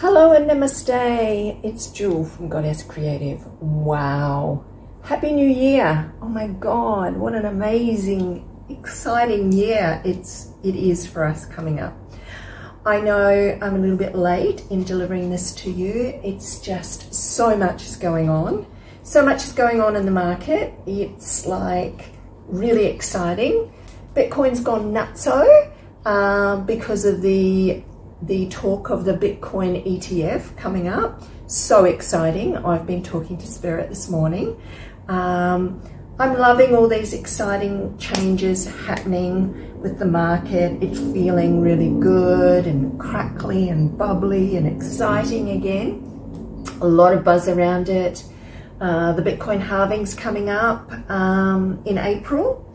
Hello and namaste. It's Jewel from Goddess Creative. Wow. Happy New Year. Oh my God, what an amazing, exciting year it's it is for us coming up. I know I'm a little bit late in delivering this to you. It's just so much is going on. So much is going on in the market. It's like really exciting. Bitcoin's gone nutso uh, because of the the talk of the Bitcoin ETF coming up. So exciting. I've been talking to Spirit this morning. Um, I'm loving all these exciting changes happening with the market. It's feeling really good and crackly and bubbly and exciting again. A lot of buzz around it. Uh, the Bitcoin halving's coming up um, in April,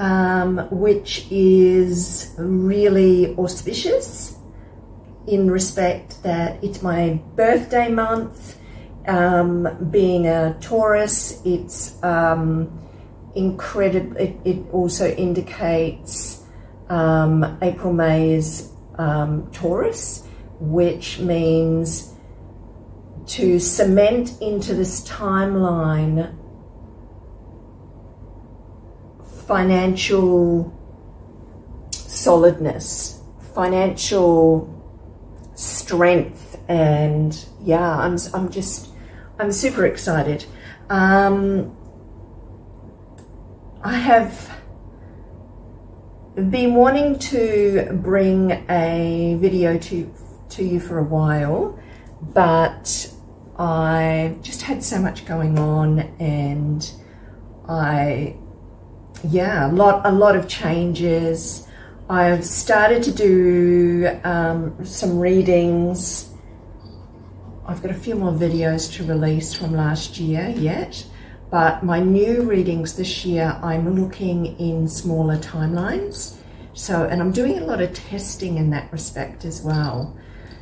um, which is really auspicious in respect that it's my birthday month. Um, being a Taurus, it's um, incredible. It, it, also indicates um, April, May is um, Taurus, which means to cement into this timeline financial solidness, financial strength and yeah I'm, I'm just I'm super excited. Um, I have been wanting to bring a video to to you for a while but I just had so much going on and I yeah a lot a lot of changes I've started to do um, some readings. I've got a few more videos to release from last year yet, but my new readings this year, I'm looking in smaller timelines. So, and I'm doing a lot of testing in that respect as well.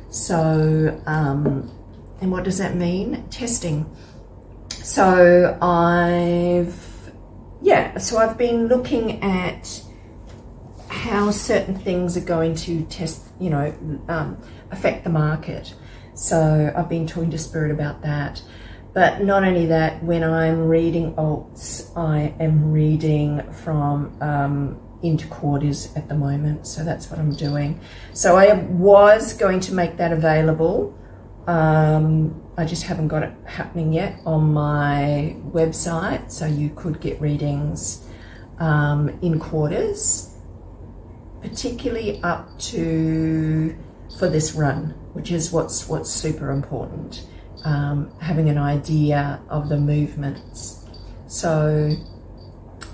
So, um, and what does that mean? Testing. So I've, yeah, so I've been looking at how certain things are going to test, you know, um, affect the market. So I've been talking to Spirit about that. But not only that, when I'm reading alts, I am reading from um, into quarters at the moment. So that's what I'm doing. So I was going to make that available. Um, I just haven't got it happening yet on my website. So you could get readings um, in quarters particularly up to for this run, which is what's what's super important. Um, having an idea of the movements. So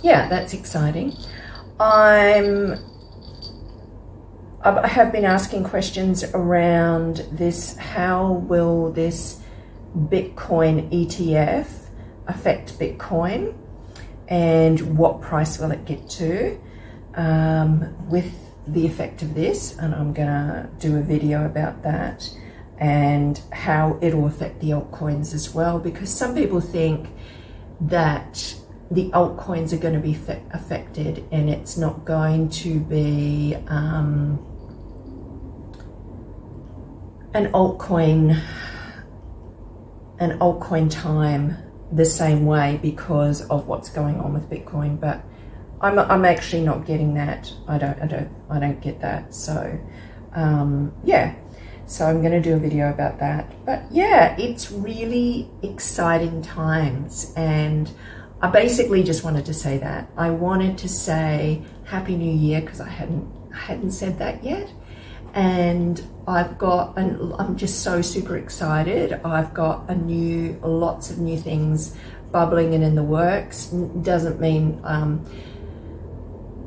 yeah, that's exciting. I'm I have been asking questions around this. How will this Bitcoin ETF affect Bitcoin? And what price will it get to? Um, with the effect of this and I'm gonna do a video about that and how it'll affect the altcoins as well because some people think that the altcoins are going to be affected and it's not going to be um, an altcoin an altcoin time the same way because of what's going on with Bitcoin but I'm, I'm actually not getting that. I don't, I don't, I don't get that. So, um, yeah. So I'm going to do a video about that. But yeah, it's really exciting times. And I basically just wanted to say that. I wanted to say Happy New Year because I hadn't, I hadn't said that yet. And I've got, and I'm just so super excited. I've got a new, lots of new things bubbling and in the works. Doesn't mean, um,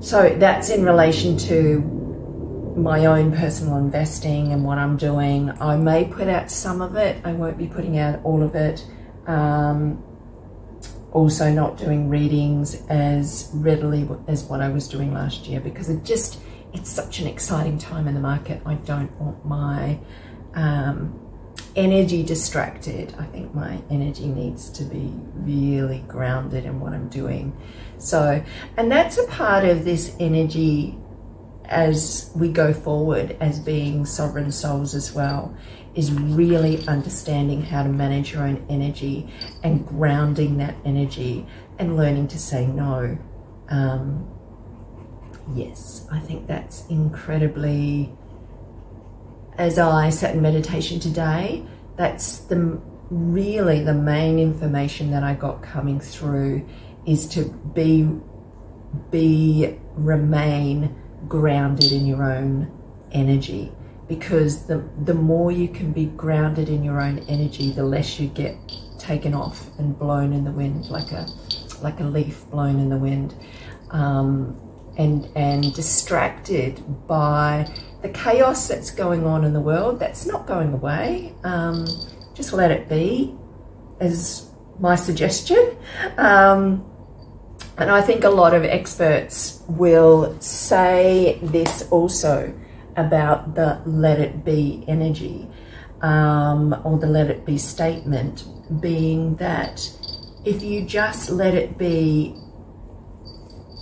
so that's in relation to my own personal investing and what I'm doing. I may put out some of it. I won't be putting out all of it. Um, also not doing readings as readily as what I was doing last year because it just, it's such an exciting time in the market. I don't want my um, energy distracted. I think my energy needs to be really grounded in what I'm doing. So, and that's a part of this energy as we go forward as being sovereign souls as well is really understanding how to manage your own energy and grounding that energy and learning to say no. Um, yes, I think that's incredibly. As I sat in meditation today, that's the really the main information that I got coming through is to be be remain grounded in your own energy. Because the the more you can be grounded in your own energy the less you get taken off and blown in the wind like a like a leaf blown in the wind. Um, and and distracted by the chaos that's going on in the world that's not going away. Um, just let it be is my suggestion. Um, and I think a lot of experts will say this also about the let it be energy um, or the let it be statement being that if you just let it be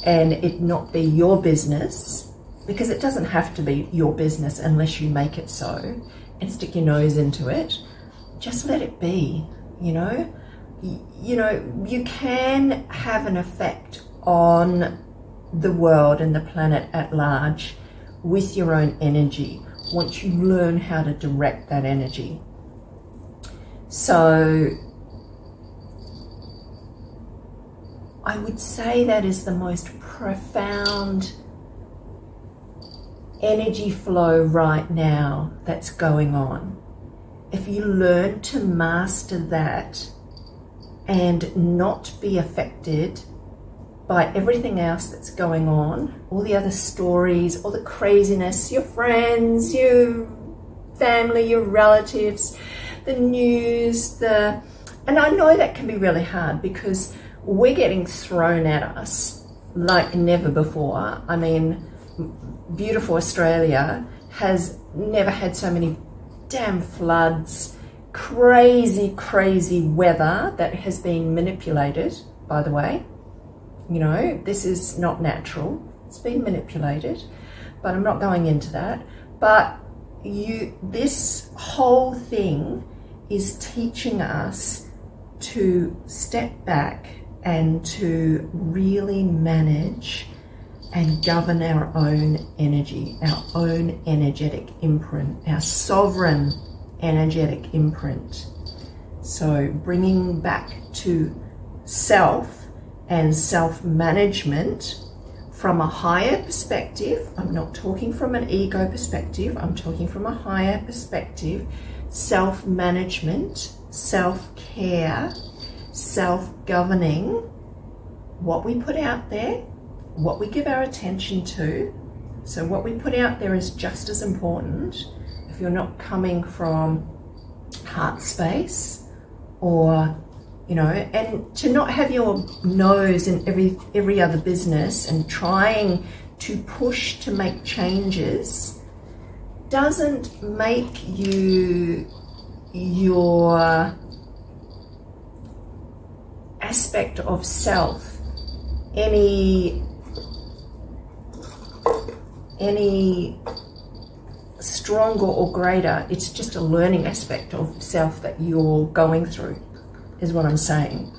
and it not be your business, because it doesn't have to be your business unless you make it so and stick your nose into it, just let it be, you know? You know, you can have an effect on the world and the planet at large with your own energy once you learn how to direct that energy. So I would say that is the most profound energy flow right now that's going on. If you learn to master that and not be affected by everything else that's going on, all the other stories, all the craziness, your friends, your family, your relatives, the news, the and I know that can be really hard because we're getting thrown at us like never before. I mean, beautiful Australia has never had so many damn floods, crazy, crazy weather that has been manipulated, by the way. You know, this is not natural. It's been manipulated, but I'm not going into that. But you, this whole thing is teaching us to step back and to really manage and govern our own energy, our own energetic imprint, our sovereign energetic imprint. So, bringing back to self and self management from a higher perspective. I'm not talking from an ego perspective, I'm talking from a higher perspective. Self management, self care self-governing what we put out there, what we give our attention to. So what we put out there is just as important if you're not coming from heart space or you know and to not have your nose in every every other business and trying to push to make changes doesn't make you your aspect of self. Any any stronger or greater it's just a learning aspect of self that you're going through is what i'm saying.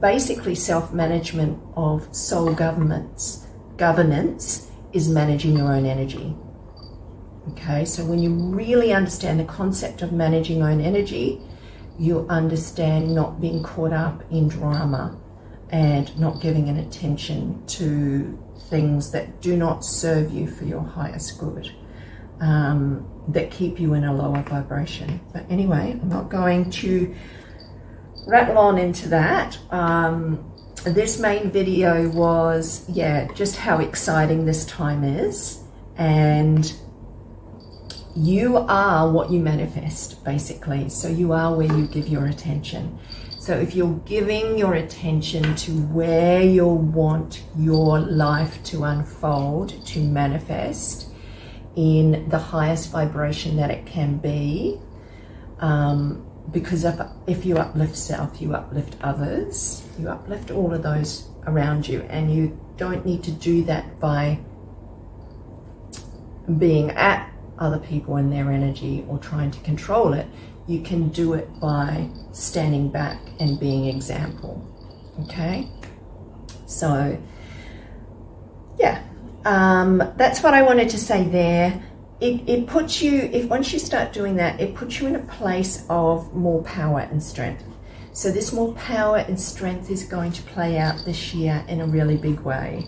Basically self-management of soul governments governance is managing your own energy. Okay so when you really understand the concept of managing own energy you understand not being caught up in drama and not giving an attention to things that do not serve you for your highest good, um, that keep you in a lower vibration. But anyway, I'm not going to rattle on into that. Um, this main video was, yeah, just how exciting this time is and you are what you manifest, basically. So you are where you give your attention. So if you're giving your attention to where you want your life to unfold, to manifest in the highest vibration that it can be, um, because if, if you uplift self, you uplift others, you uplift all of those around you, and you don't need to do that by being at other people and their energy or trying to control it. You can do it by standing back and being example. Okay? So, yeah, um, that's what I wanted to say there. It, it puts you, if once you start doing that, it puts you in a place of more power and strength. So this more power and strength is going to play out this year in a really big way.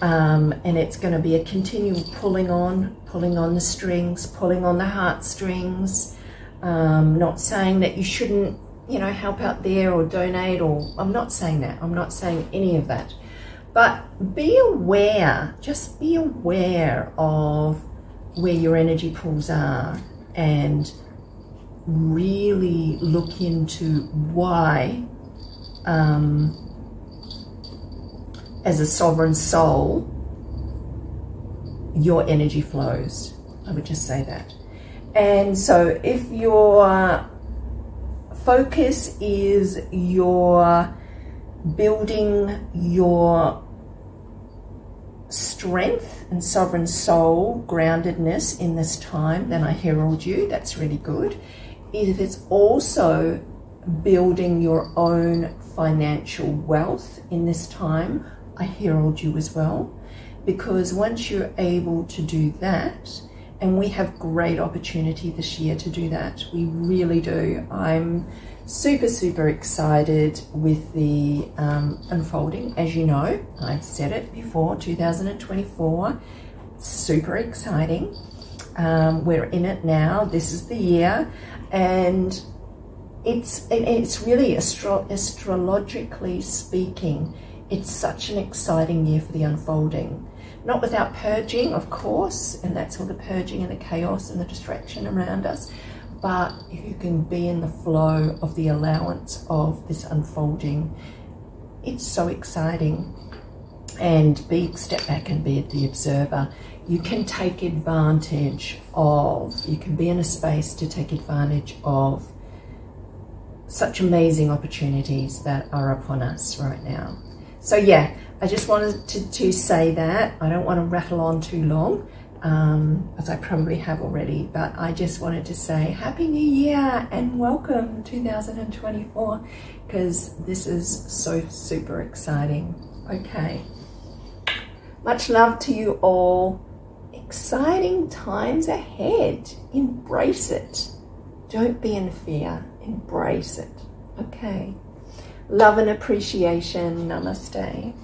Um, and it's going to be a continual pulling on, pulling on the strings, pulling on the heartstrings. Um, not saying that you shouldn't, you know, help out there or donate, or I'm not saying that. I'm not saying any of that. But be aware, just be aware of where your energy pools are and really look into why um, as a sovereign soul, your energy flows. I would just say that. And so if your focus is your building your strength and sovereign soul groundedness in this time, then I herald you. That's really good. If it's also building your own financial wealth in this time, I herald you as well. Because once you're able to do that, and we have great opportunity this year to do that, we really do. I'm super, super excited with the um, unfolding. As you know, I've said it before 2024, super exciting. Um, we're in it now. This is the year, and it's it's really astro astrologically speaking it's such an exciting year for the unfolding. Not without purging, of course, and that's all the purging and the chaos and the distraction around us, but if you can be in the flow of the allowance of this unfolding, it's so exciting. And be step back and be the observer. You can take advantage of, you can be in a space to take advantage of such amazing opportunities that are upon us right now. So yeah, I just wanted to, to say that. I don't want to rattle on too long, um, as I probably have already, but I just wanted to say Happy New Year and welcome 2024, because this is so super exciting. Okay. Much love to you all. Exciting times ahead. Embrace it. Don't be in fear. Embrace it. Okay. Love and appreciation. Namaste.